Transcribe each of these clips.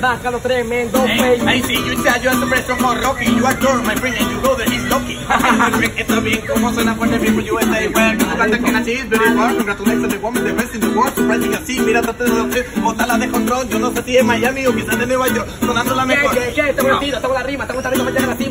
bacano tremendo Hey, play. I see you tell you are super strong for Rocky. You are girl, my friend, and you go there, he's lucky. Está bien, como suena fuerte, people, you USA. Well, que nací, very. Congratulations, the woman, the best in the world. Surprising así, mira, trate de hacer botarla de control. Yo no sé si es Miami o quizás de Nueva York, sonando la Yeah, mejor. yeah, yeah, tengo el tiro, tengo la rima, tengo un talento,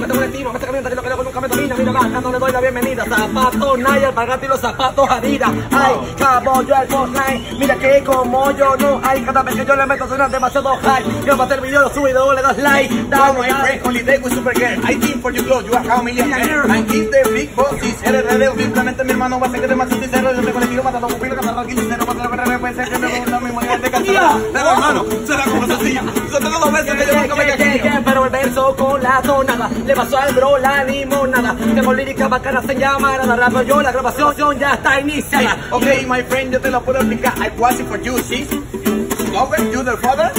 me a estimo, me está cambiando, lo que loco nunca me domina, mira baja, no le doy la bienvenida, zapatos Nike, alpargata y los zapatos Adidas, ay, caballo el Fortnite, mira que como yo no hay, cada vez que yo le meto suena demasiado high, yo para el video lo subo y luego le das like, dale, my friend, holiday with super girl. I think for you, close, you are how million man. And he's the big boss, he's RRD. Simplemente mi hermano va a ser que demasiado sincero. Yo tengo el estilo matando un pilo, cantando aquí sincero. Para la RRD, puede ser que me gusta misma nivel de canción. Pero hermano, será como sencillo. Son todos los versos que yo nunca me yeah, pero el verso con la tonada le pasó al bro la limonada. Tengo lírica bacana, se llama la rapo yo, la grabación ya está iniciada. Okay, my friend, yo te lo puedo explicar. I it for you, see? Lover, you the father?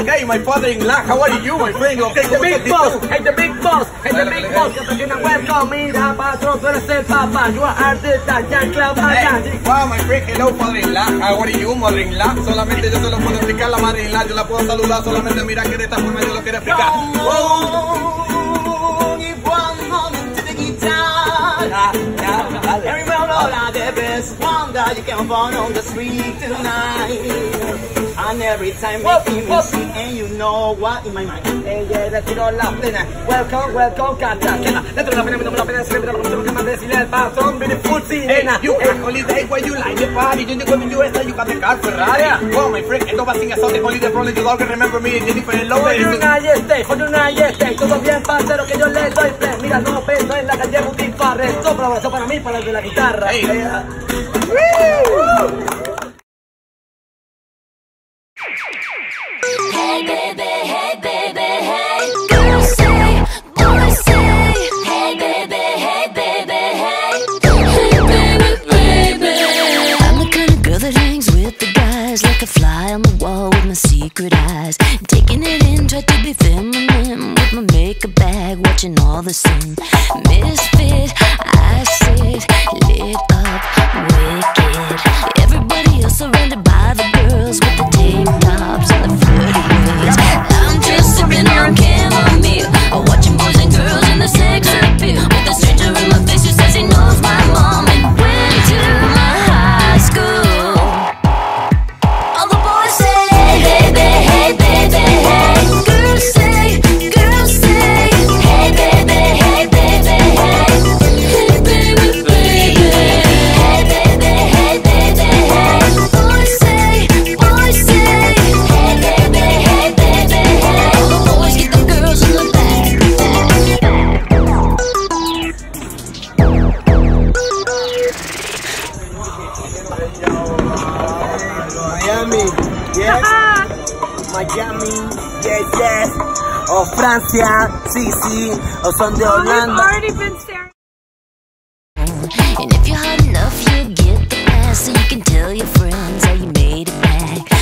Okay, my father-in-law, how are you, my friend? Okay, the ¿cómo big boss, hey, the big boss, hey, the big boss. Yo soy una welcome, mira, patrón, tú eres el papá. You are artista, ya clava, Hey, wow, my friend, hello, father-in-law. How are you, mother-in-law? Solamente yo te lo puedo explicar, la madre-in-law. Yo la puedo saludar, solamente mira que de esta forma yo lo quiero explicar. Wrong of the best one that you can find on the street tonight. And every time you hear me sing, and you know what in my mind. Ella le tiró la pena. Welcome, welcome, Cartagena. Le tiró la pena, me tomó la pena, siempre lo que más decirle al patrón. Beautiful sirena. you on holiday where you like the party. You go to USA, you got the car Ferrari. Wow, my friend, esto va sin azote. Holiday probably you all can remember me. Jennifer Lopez. una y este, con una y este, todo bien parcero que yo le doy play. Mira, no vendo en la calle Boutique Sopla, eso para mí, para el de la guitarra. Hey. Hey baby, hey baby, hey. Girls say, boys say. Hey baby, hey baby, hey. Hey baby, baby. I'm the kind of girl that hangs with the guys like a fly on the wall with my secret eyes. Taking it in, try to be feminine with my makeup bag, watching all the sin. Miami, yes. Miami, yes, yes. O Francia, sí, sí. O son de Holanda. And if you're hot enough, you'll get the pass so you can tell your friends how you made it back.